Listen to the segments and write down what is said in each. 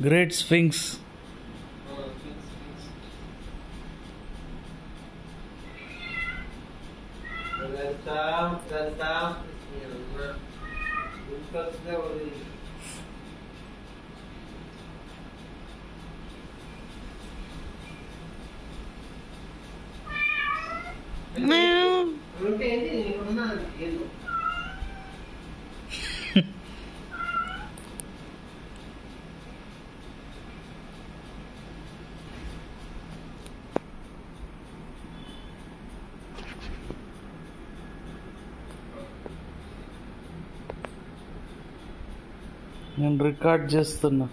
Great Sphinx. Meow. నేను record చేస్తున్నా.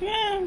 Yeah.